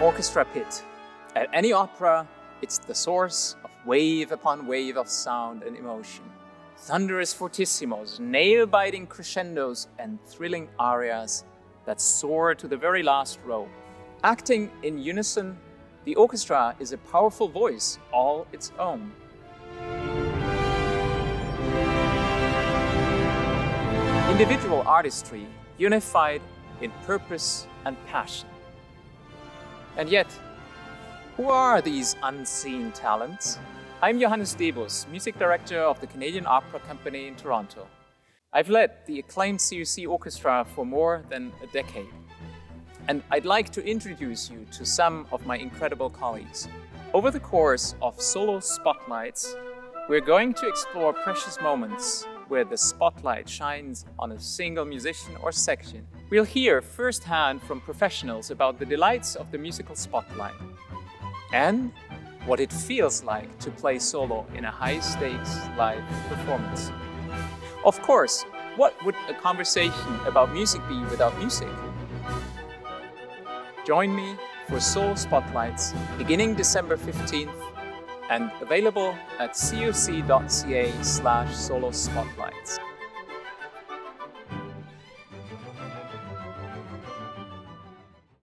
orchestra pit. At any opera, it's the source of wave upon wave of sound and emotion. Thunderous fortissimos, nail-biting crescendos, and thrilling arias that soar to the very last row. Acting in unison, the orchestra is a powerful voice all its own. Individual artistry unified in purpose and passion. And yet, who are these unseen talents? I'm Johannes Debus, music director of the Canadian Opera Company in Toronto. I've led the acclaimed COC Orchestra for more than a decade. And I'd like to introduce you to some of my incredible colleagues. Over the course of Solo Spotlights, we're going to explore precious moments where the spotlight shines on a single musician or section. We'll hear firsthand from professionals about the delights of the musical spotlight and what it feels like to play solo in a high-stakes live performance. Of course, what would a conversation about music be without music? Join me for Solo Spotlights beginning December 15th and available at coc.ca slash solo spotlights.